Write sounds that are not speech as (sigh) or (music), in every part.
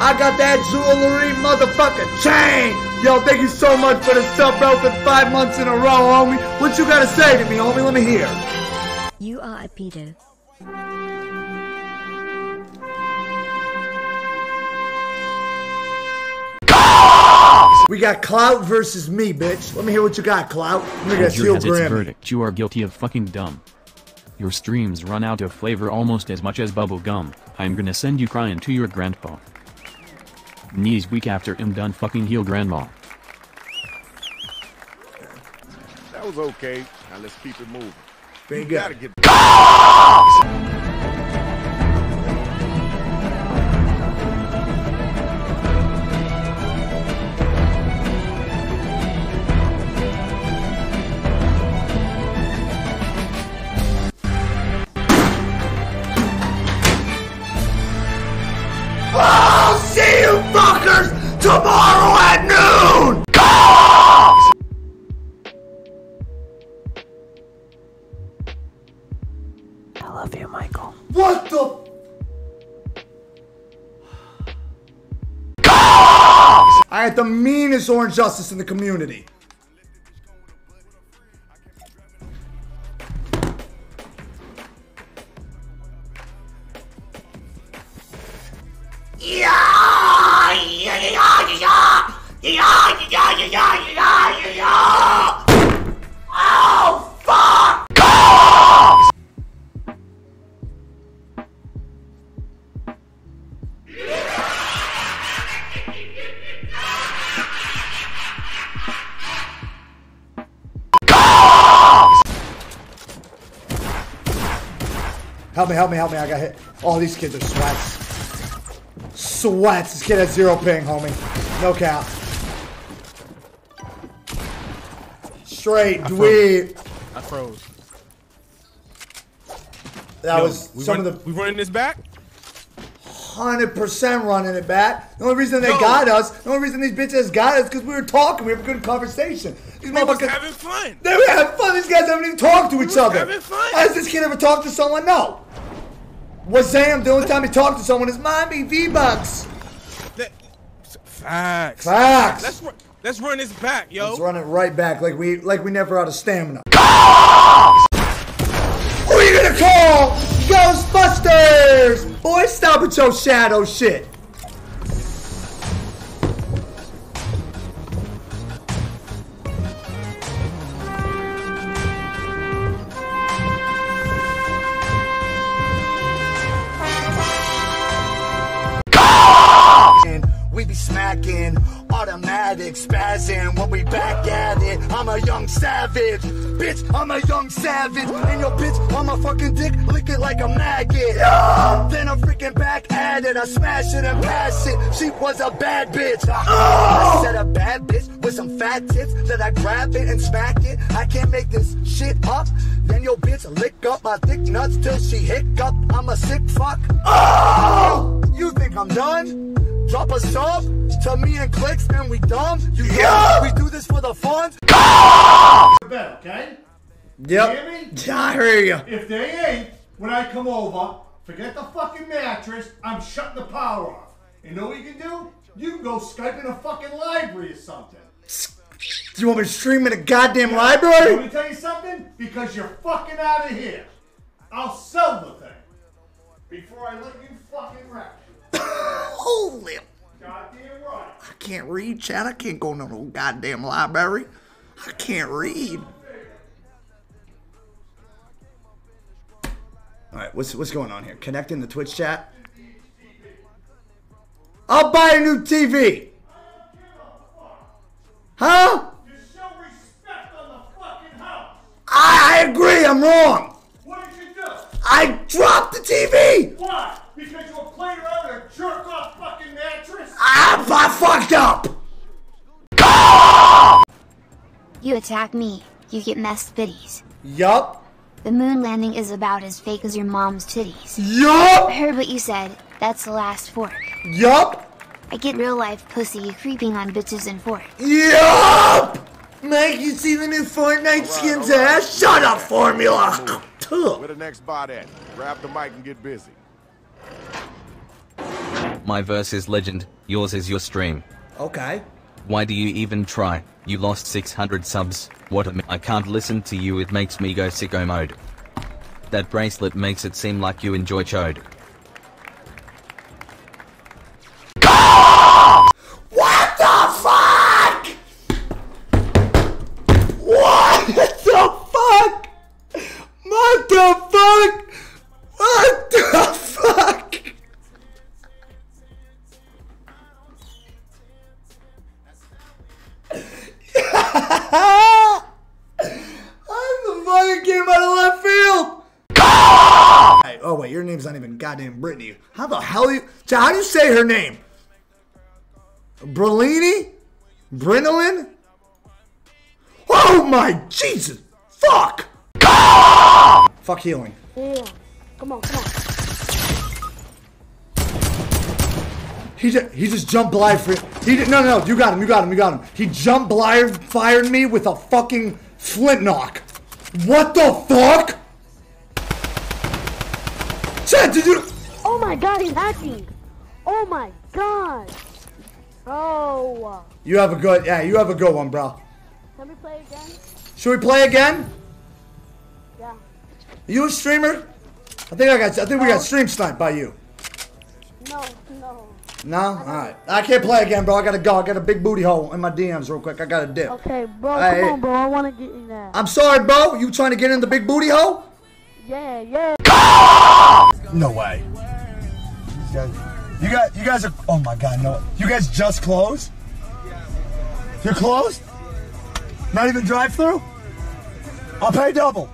I got that jewelry motherfucking chain. Yo, thank you so much for the sub, bro, for five months in a row, homie. What you gotta say to me, homie? Let me hear. You are a pedo. We got Clout versus me, bitch. Let me hear what you got, Clout. Let me get Hold your Seal head, it's verdict. You are guilty of fucking dumb. Your streams run out of flavor almost as much as bubble gum. I'm gonna send you crying to your grandpa. Knees weak after him done fucking heal grandma. That was okay. Now let's keep it moving. Very You gotta get tomorrow at noon! I love you, Michael. What the? I had the meanest orange justice in the community. Help me, help me, help me. I got hit. Oh, these kids are sweats. Sweats. This kid has zero ping, homie. No cap. Straight dweeb. I froze. That Yo, was some run, of the we running this back? hundred percent running it back. The only reason they Yo. got us, the only reason these bitches got us, because we were talking. We have a good conversation. These We motherfuckers. having fun. They were having fun. These guys haven't even talked to each was other. having fun. Has this kid ever talked to someone? No. Was Zam the only time he talked to someone is mommy V Bucks. Facts. Facts. Let's run, let's run this back, yo. Let's run it right back like we like we never out of stamina. Call! Who are you gonna call? Ghostbusters! Boy, stop with your shadow shit. Automatic spazzing when we back at it. I'm a young savage. Bitch i'm a young savage. And your bitch on my fucking dick. Lick it like a maggot. Then i'm freaking back at it. I smash it and pass it. She was a bad bitch. I said a bad bitch with some fat tits that i grab it and smack it. I can't make this shit up. Then your bitch lick up my thick nuts till she hiccup. I'm a sick fuck. Ah. You think I'm done? Drop a sub to me and clicks, then we dumb. You Yeah. dumb? We do this for the fun. bed, okay? Yep. Hear me? (laughs) Yeah, I hear you. If they ain't, when I come over, forget the fucking mattress, I'm shutting the power off. You know what you can do? You can go Skype in a fucking library or something. Do you want me to stream in a goddamn library? Let library? me tell you something? Because you're fucking out of here. I'll sell the thing. Before I let you fucking wreck it. Holy. Goddamn right. I can't read, Chad. I can't go to no goddamn library. I can't read. All right, what's what's going on here? Connecting the Twitch chat. I'll buy a new TV. Huh? You show respect on the fucking house. I, I agree. I'm wrong. What did you do? I dropped the TV. Why? Because you were playing around jerk off fucking mattress? I, I fucked up. You attack me, you get messed bitties. Yup. The moon landing is about as fake as your mom's titties. I Yup. heard what you said. That's the last fork. Yup. I get real life pussy creeping on bitches and fork. Yup. Mike, you see the new Fortnite skins alright. ass? Shut up, Formula. Where the next bot at? Grab the mic and get busy. My verse is legend, yours is your stream. Okay. Why do you even try? You lost 600 subs. What a m- I can't listen to you, it makes me go sicko mode. That bracelet makes it seem like you enjoy chode. What the fuck? What the fuck? What the fuck? Goddamn Brittany. How the hell you? How do you say her name? Brillini? Brinolin? Oh my Jesus! Fuck! Fuck healing. Yeah. Come on, come on. He just, he just jumped blind for He did, no, no, no, you got him, you got him, you got him. He jumped blind, fired me with a fucking flintlock. What the fuck? Chad, did you? Oh my god, he's hacking. Oh my god. Bro. You have a good, yeah, you have a good one, bro. Can we play again? Should we play again? Yeah. You a streamer? I think I got, I think we got stream sniped by you. No, no. No? Alright. I can't play again, bro. I gotta go. I got a big booty hole in my DMs real quick. I gotta dip. Okay, bro, Hey. come on, bro. I want to get in there. I'm sorry, bro. You trying to get in the big booty hole? Yeah, yeah. No way. You guys, you guys, are. Oh my god, no. You guys just closed? You're closed? Not even drive through? I'll pay double.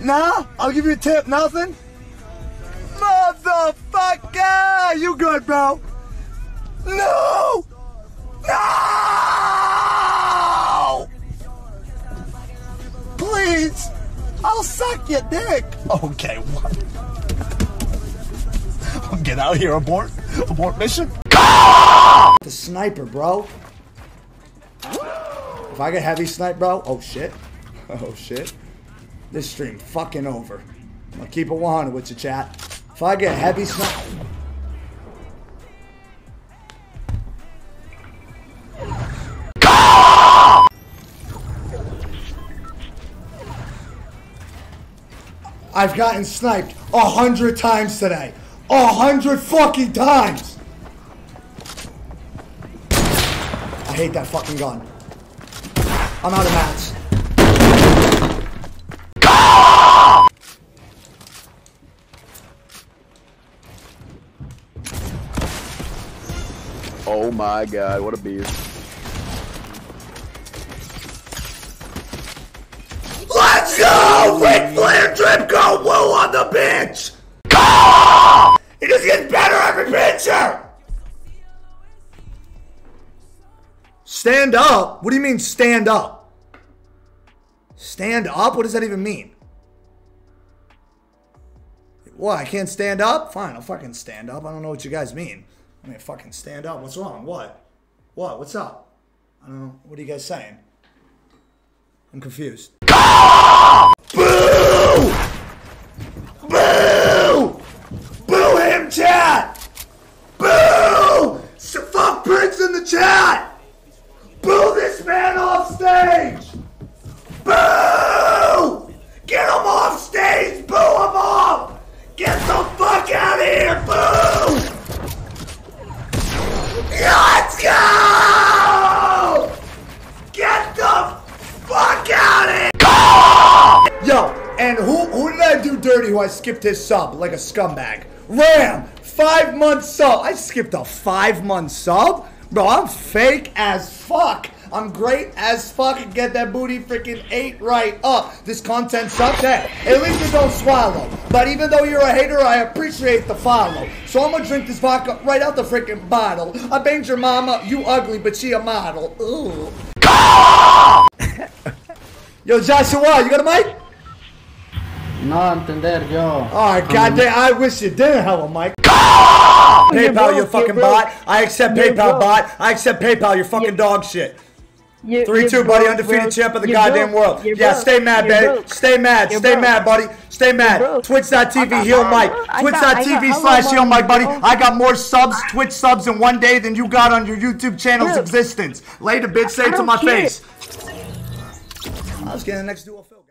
Nah, I'll give you a tip. Nothing? Motherfucker! You good, bro? No! No! Please! I'll suck your dick! Okay, what? Get out of here, abort. Abort mission. The sniper, bro. If I get heavy snipe, bro. Oh shit. (laughs) Oh shit. This stream fucking over. I'm gonna keep it 100 with you, chat. If I get heavy snipe. I've gotten sniped a hundred times today. A hundred fucking times. I hate that fucking gun. I'm out of mats. Oh my god, what a beast. Let's go! Ric Flair drip go woo on the bench! Gets better every picture! Stand up? What do you mean stand up? Stand up? What does that even mean? What? I can't stand up? Fine, I'll fucking stand up. I don't know what you guys mean. I mean, fucking stand up. What's wrong? What? What? What's up? I don't know. What are you guys saying? I'm confused. Skipped his sub like a scumbag? Ram! Five month sub! I skipped a five month sub? Bro, I'm fake as fuck. I'm great as fuck get that booty freaking eight right up. This content sucks. Hey, at least you don't swallow. But even though you're a hater, I appreciate the follow. So I'm gonna drink this vodka right out the freaking bottle. I banged your mama, you ugly, but she a model. Ooh. (laughs) Yo, Joshua, you got a mic? No entender yo. Alright, goddamn, I wish you didn't have a mic. You're PayPal, broke, you fucking you're bot. I accept You're PayPal broke. bot. I accept PayPal, you're fucking dog shit. You- Three you're two, buddy. Undefeated bro. champ of the You're goddamn broke. world. You're yeah, broke. stay mad, You're baby. broke. Stay mad. You're stay broke. mad, buddy. Stay mad. Twitch.tv, heal heel Mike. I got- I Twitch.tv slash heal money, Mike, buddy. I got more subs, Twitch subs in one day than you got on your YouTube channel's Bro. existence. Later, bitch. Say I it to my care. face. I was getting the next duo fill, guys.